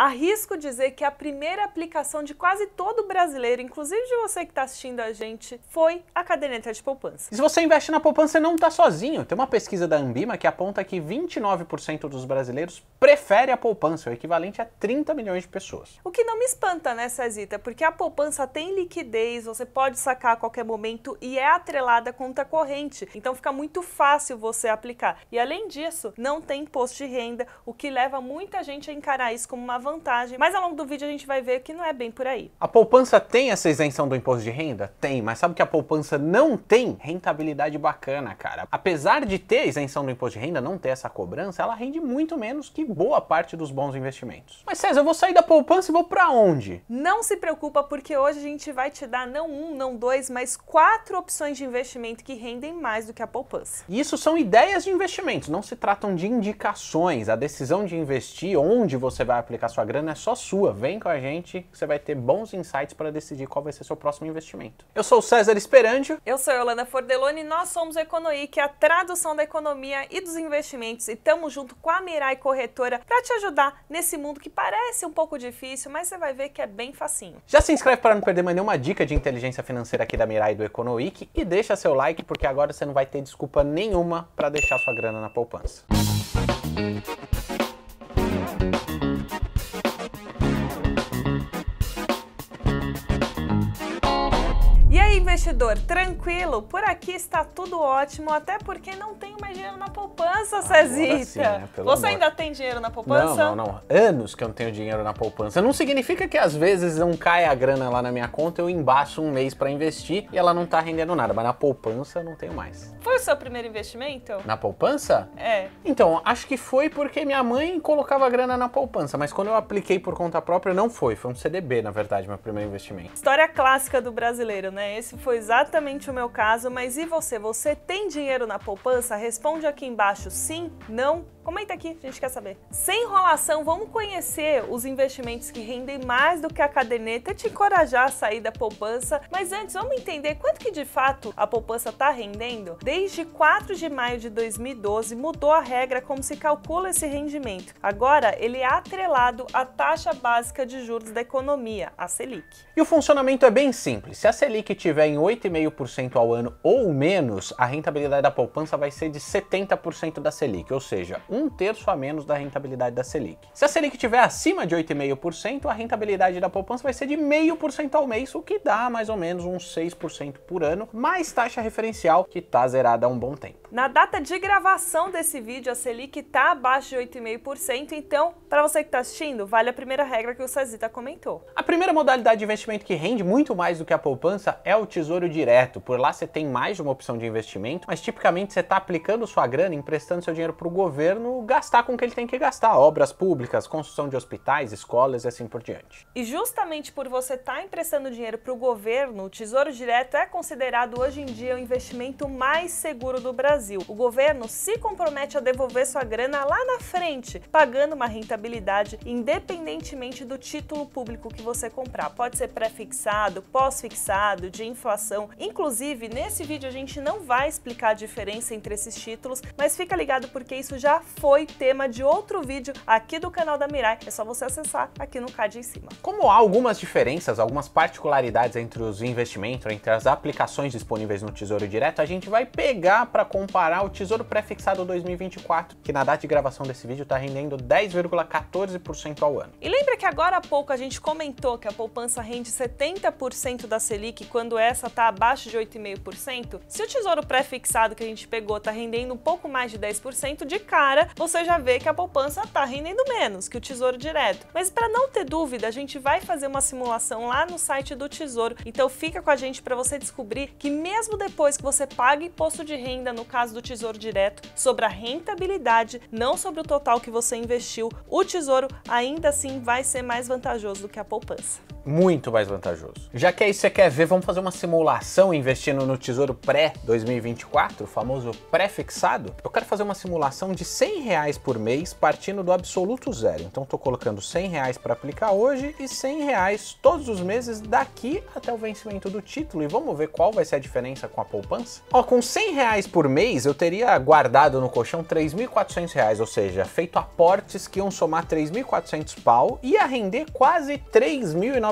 Arrisco dizer que a primeira aplicação de quase todo brasileiro, inclusive de você que está assistindo a gente, foi a caderneta de poupança. E se você investe na poupança, você não está sozinho. Tem uma pesquisa da Ambima que aponta que 29% dos brasileiros prefere a poupança, o equivalente a 30 milhões de pessoas. O que não me espanta, né, Cezita? Porque a poupança tem liquidez, você pode sacar a qualquer momento e é atrelada à conta corrente. Então fica muito fácil você aplicar. E além disso, não tem imposto de renda, o que leva muita gente a encarar isso como uma vantagem vantagem. Mas ao longo do vídeo a gente vai ver que não é bem por aí. A poupança tem essa isenção do imposto de renda? Tem, mas sabe que a poupança não tem rentabilidade bacana, cara. Apesar de ter isenção do imposto de renda, não ter essa cobrança, ela rende muito menos que boa parte dos bons investimentos. Mas César, eu vou sair da poupança e vou para onde? Não se preocupa porque hoje a gente vai te dar não um, não dois, mas quatro opções de investimento que rendem mais do que a poupança. E isso são ideias de investimentos, não se tratam de indicações. A decisão de investir, onde você vai aplicar sua sua grana é só sua. Vem com a gente que você vai ter bons insights para decidir qual vai ser seu próximo investimento. Eu sou o César Esperandio. Eu sou a Yolanda Fordeloni e nós somos o Econoí, que é a tradução da economia e dos investimentos. E estamos junto com a Mirai Corretora para te ajudar nesse mundo que parece um pouco difícil, mas você vai ver que é bem facinho. Já se inscreve para não perder mais nenhuma dica de inteligência financeira aqui da Mirai do Econoic e deixa seu like porque agora você não vai ter desculpa nenhuma para deixar sua grana na poupança. Investidor, tranquilo, por aqui está tudo ótimo, até porque não tenho mais dinheiro na poupança, Cezita. Sim, né? Você amor. ainda tem dinheiro na poupança? Não, não, não. Anos que eu não tenho dinheiro na poupança. Não significa que às vezes não cai a grana lá na minha conta, eu embaixo um mês para investir e ela não tá rendendo nada, mas na poupança eu não tenho mais. Foi o seu primeiro investimento? Na poupança? É. Então, acho que foi porque minha mãe colocava grana na poupança, mas quando eu apliquei por conta própria não foi, foi um CDB, na verdade, meu primeiro investimento. História clássica do brasileiro, né? Esse foi exatamente o meu caso, mas e você? Você tem dinheiro na poupança? Responde aqui embaixo sim, não Comenta aqui, a gente quer saber. Sem enrolação, vamos conhecer os investimentos que rendem mais do que a caderneta e te encorajar a sair da poupança. Mas antes, vamos entender quanto que de fato a poupança está rendendo? Desde 4 de maio de 2012, mudou a regra como se calcula esse rendimento. Agora, ele é atrelado à taxa básica de juros da economia, a Selic. E o funcionamento é bem simples. Se a Selic estiver em 8,5% ao ano ou menos, a rentabilidade da poupança vai ser de 70% da Selic, ou seja, um terço a menos da rentabilidade da Selic. Se a Selic estiver acima de 8,5%, a rentabilidade da poupança vai ser de 0,5% ao mês, o que dá mais ou menos uns 6% por ano, mais taxa referencial que está zerada há um bom tempo. Na data de gravação desse vídeo, a Selic está abaixo de 8,5%, então, para você que está assistindo, vale a primeira regra que o Cezita comentou. A primeira modalidade de investimento que rende muito mais do que a poupança é o Tesouro Direto. Por lá você tem mais de uma opção de investimento, mas tipicamente você está aplicando sua grana, emprestando seu dinheiro para o governo governo gastar com o que ele tem que gastar, obras públicas, construção de hospitais, escolas e assim por diante. E justamente por você estar tá emprestando dinheiro para o governo, o Tesouro Direto é considerado hoje em dia o investimento mais seguro do Brasil. O governo se compromete a devolver sua grana lá na frente, pagando uma rentabilidade independentemente do título público que você comprar. Pode ser pré-fixado, pós-fixado, de inflação. Inclusive, nesse vídeo a gente não vai explicar a diferença entre esses títulos, mas fica ligado porque isso já foi tema de outro vídeo aqui do canal da Mirai. É só você acessar aqui no card em cima. Como há algumas diferenças, algumas particularidades entre os investimentos, entre as aplicações disponíveis no Tesouro Direto, a gente vai pegar para comparar o Tesouro Prefixado 2024, que na data de gravação desse vídeo está rendendo 10,14% ao ano. E lembra que agora há pouco a gente comentou que a poupança rende 70% da Selic quando essa está abaixo de 8,5%? Se o Tesouro Prefixado que a gente pegou está rendendo um pouco mais de 10%, de cara você já vê que a poupança está rendendo menos que o Tesouro Direto. Mas para não ter dúvida, a gente vai fazer uma simulação lá no site do Tesouro. Então fica com a gente para você descobrir que mesmo depois que você paga imposto de renda, no caso do Tesouro Direto, sobre a rentabilidade, não sobre o total que você investiu, o Tesouro ainda assim vai ser mais vantajoso do que a poupança. Muito mais vantajoso. Já que aí você quer ver, vamos fazer uma simulação investindo no Tesouro Pré-2024, o famoso pré-fixado? Eu quero fazer uma simulação de 100 reais por mês partindo do absoluto zero. Então estou colocando 100 reais para aplicar hoje e 100 reais todos os meses daqui até o vencimento do título e vamos ver qual vai ser a diferença com a poupança? Ó, com 100 reais por mês eu teria guardado no colchão 3.400 reais, ou seja, feito aportes que iam somar 3.400 pau e ia render quase 3.900.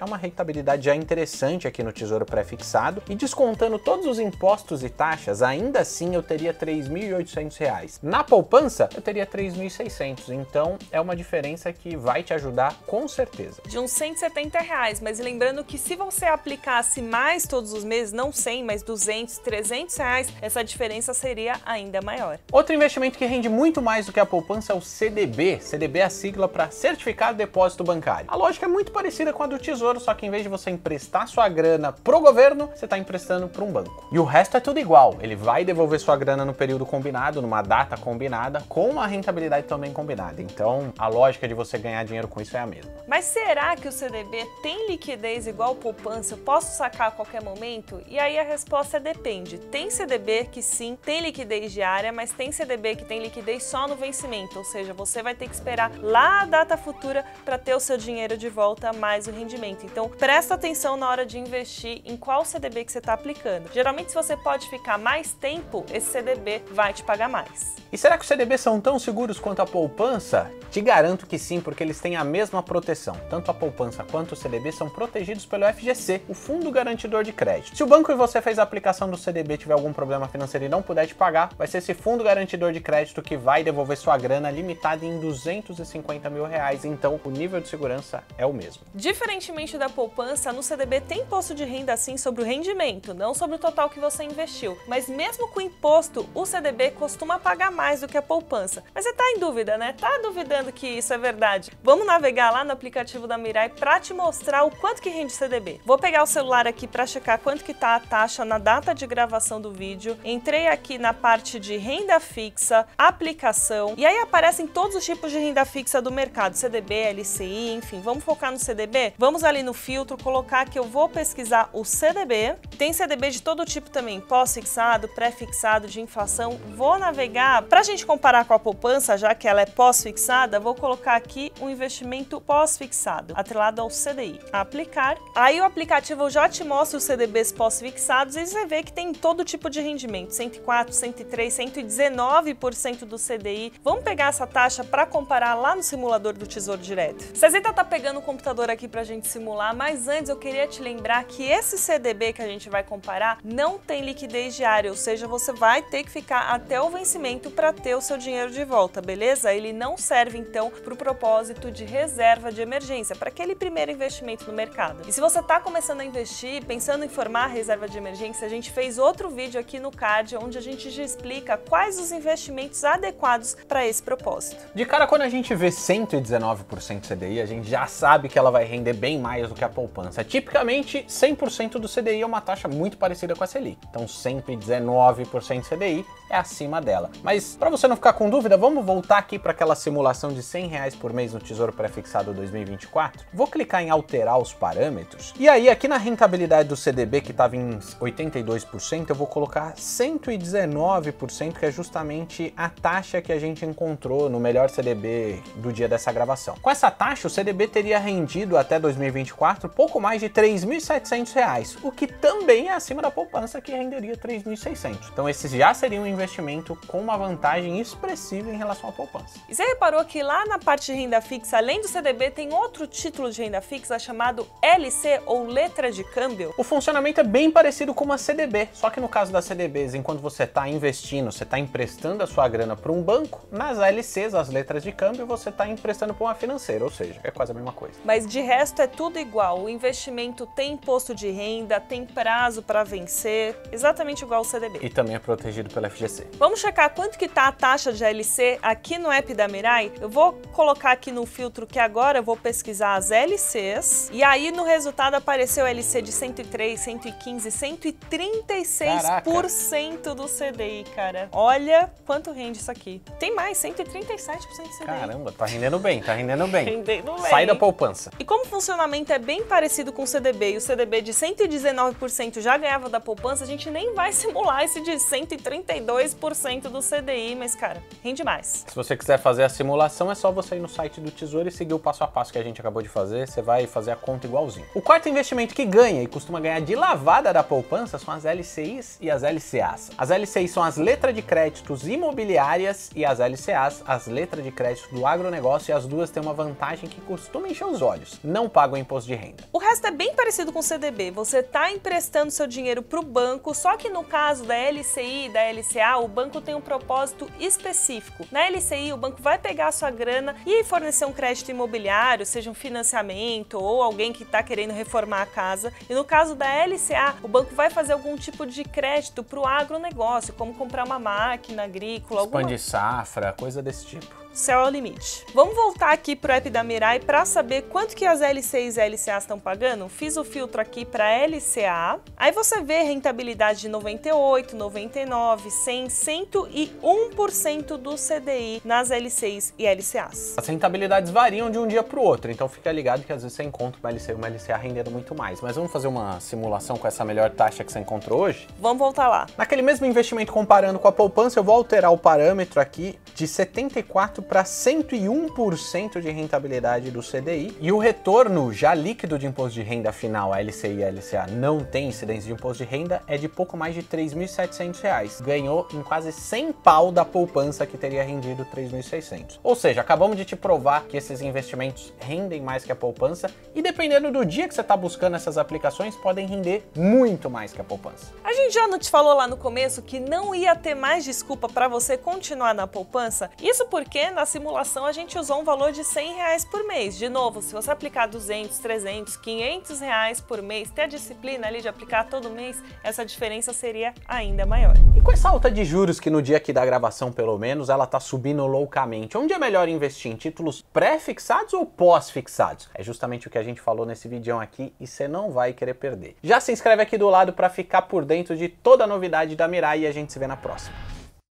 É uma rentabilidade já interessante aqui no Tesouro Pré-Fixado e descontando todos os impostos e taxas, ainda assim eu teria 3.800 reais. Na poupança eu teria 3.600, então é uma diferença que vai te ajudar com certeza. De uns 170 reais, mas lembrando que se você aplicasse mais todos os meses, não 100, mas 200, 300 reais, essa diferença seria ainda maior. Outro investimento que rende muito mais do que a poupança é o CDB. CDB é a sigla para Certificado de Depósito Bancário. A lógica é muito parecida com a do Tesouro, só que em vez de você emprestar sua grana pro governo, você está emprestando para um banco. E o resto é tudo igual. Ele vai devolver sua grana no período combinado, numa data combinada, com uma rentabilidade também combinada. Então, a lógica de você ganhar dinheiro com isso é a mesma. Mas será que o CDB tem liquidez igual poupança? Eu posso sacar a qualquer momento? E aí a resposta é depende. Tem CDB que sim, tem liquidez diária, mas tem CDB que tem liquidez só no vencimento, ou seja, você vai ter que esperar lá a data futura para ter o seu dinheiro de volta mais o rendimento. Então, presta atenção na hora de investir em qual CDB que você está aplicando. Geralmente, se você pode ficar mais tempo, esse CDB vai te pagar mais. E será que os CDBs são tão seguros quanto a poupança? Te garanto que sim, porque eles têm a mesma proteção. Tanto a poupança quanto o CDB são protegidos pelo FGC, o Fundo Garantidor de Crédito. Se o banco e você fez a aplicação do CDB tiver algum problema financeiro e não puder te pagar, vai ser esse Fundo Garantidor de Crédito que vai devolver sua grana limitada em 250 mil reais. Então, o nível de segurança é o mesmo. Diferentemente da poupança, no CDB tem imposto de renda sim sobre o rendimento, não sobre o total que você investiu. Mas mesmo com imposto, o CDB costuma pagar mais do que a poupança. Mas você tá em dúvida, né? Tá duvidando que isso é verdade? Vamos navegar lá no aplicativo da Mirai para te mostrar o quanto que rende o CDB. Vou pegar o celular aqui para checar quanto que tá a taxa na data de gravação do vídeo. Entrei aqui na parte de renda fixa, aplicação, e aí aparecem todos os tipos de renda fixa do mercado, CDB, LCI, enfim. Vamos focar no CDB? Vamos ali no filtro, colocar que eu vou pesquisar o CDB. Tem CDB de todo tipo também, pós-fixado, pré-fixado, de inflação. Vou navegar, para a gente comparar com a poupança, já que ela é pós-fixada, vou colocar aqui um investimento pós-fixado, atrelado ao CDI. Aplicar. Aí o aplicativo já te mostra os CDBs pós-fixados e você vê que tem todo tipo de rendimento, 104, 103, 119% do CDI. Vamos pegar essa taxa para comparar lá no simulador do Tesouro Direto. Cezeta tá pegando o computador aqui para a gente simular, mas antes eu queria te lembrar que esse CDB que a gente vai comparar não tem liquidez diária, ou seja, você vai ter que ficar até o vencimento para ter o seu dinheiro de volta, beleza? Ele não serve então para o propósito de reserva de emergência, para aquele primeiro investimento no mercado. E se você está começando a investir, pensando em formar reserva de emergência, a gente fez outro vídeo aqui no card onde a gente já explica quais os investimentos adequados para esse propósito. De cara, quando a gente vê 119% CDI, a gente já sabe que ela vai render bem mais do que a poupança. Tipicamente, 100% do CDI é uma taxa muito parecida com a Selic. Então, 119% CDI é acima dela. Mas para você não ficar com dúvida, vamos voltar aqui para aquela simulação de 100 reais por mês no Tesouro Prefixado 2024. Vou clicar em alterar os parâmetros e aí aqui na rentabilidade do CDB que estava em 82%, eu vou colocar 119%, que é justamente a taxa que a gente encontrou no melhor CDB do dia dessa gravação. Com essa taxa, o CDB teria rendido até 2024 pouco mais de R$ 3.700, o que também é acima da poupança que renderia R$ 3.600. Então esse já seria um investimento com uma vantagem expressiva em relação à poupança. E você reparou que lá na parte de renda fixa, além do CDB, tem outro título de renda fixa chamado LC ou letra de câmbio? O funcionamento é bem parecido com uma CDB, só que no caso das CDBs, enquanto você está investindo, você está emprestando a sua grana para um banco, nas LCs, as letras de câmbio, você está emprestando para uma financeira, ou seja, é quase a mesma coisa. Mas de resto é tudo igual. O investimento tem imposto de renda, tem prazo para vencer, exatamente igual ao CDB. E também é protegido pela FGC. Vamos checar quanto que tá a taxa de LC aqui no app da Mirai? Eu vou colocar aqui no filtro que agora eu vou pesquisar as LCs e aí no resultado apareceu LC de 103, 115, 136% do CDI, cara. Olha quanto rende isso aqui. Tem mais, 137% do CDI. Caramba, tá rendendo bem, tá rendendo bem. Rendendo bem. Sai da poupança. E como o funcionamento é bem parecido com o CDB e o CDB de 119% já ganhava da poupança, a gente nem vai simular esse de 132% do CDI, mas cara, rende mais. Se você quiser fazer a simulação, é só você ir no site do Tesouro e seguir o passo a passo que a gente acabou de fazer, você vai fazer a conta igualzinho. O quarto investimento que ganha e costuma ganhar de lavada da poupança são as LCIs e as LCAs. As LCIs são as letras de créditos imobiliárias e as LCAs, as letras de crédito do agronegócio, e as duas têm uma vantagem que costuma encher os olhos: não pagam imposto de renda. O resto é bem parecido com o CDB. Você está emprestando seu dinheiro para o banco, só que no caso da LCI e da LCA, o banco tem um propósito específico. Na LCI, o banco vai pegar a sua grana e fornecer um crédito imobiliário, seja um financiamento ou alguém que está querendo reformar a casa. E no caso da LCA, o banco vai fazer algum tipo de crédito para o agronegócio, como comprar uma máquina agrícola, alguma... safra, coisa desse tipo céu é o limite. Vamos voltar aqui pro app da Mirai para saber quanto que as LCs e LCAs estão pagando? Fiz o filtro aqui para LCA. Aí você vê rentabilidade de 98, 99, 100, 101% do CDI nas LCs e LCAs. As rentabilidades variam de um dia para o outro, então fica ligado que às vezes você encontra uma LC e uma LCA rendendo muito mais. Mas vamos fazer uma simulação com essa melhor taxa que você encontrou hoje? Vamos voltar lá. Naquele mesmo investimento comparando com a poupança, eu vou alterar o parâmetro aqui de 74 para 101% de rentabilidade do CDI e o retorno já líquido de imposto de renda final, a LCI e a LCA, não tem incidência de imposto de renda, é de pouco mais de R$ 3.700. Ganhou em quase 100 pau da poupança que teria rendido 3.600. Ou seja, acabamos de te provar que esses investimentos rendem mais que a poupança e dependendo do dia que você está buscando essas aplicações, podem render muito mais que a poupança. A gente já não te falou lá no começo que não ia ter mais desculpa para você continuar na poupança? Isso porque na simulação a gente usou um valor de 100 reais por mês. De novo, se você aplicar 200, 300, 500 reais por mês, ter a disciplina ali de aplicar todo mês, essa diferença seria ainda maior. E com essa alta de juros que no dia aqui da gravação, pelo menos, ela tá subindo loucamente, onde é melhor investir? Em títulos pré-fixados ou pós-fixados? É justamente o que a gente falou nesse vídeo aqui e você não vai querer perder. Já se inscreve aqui do lado para ficar por dentro de toda a novidade da Mirai e a gente se vê na próxima.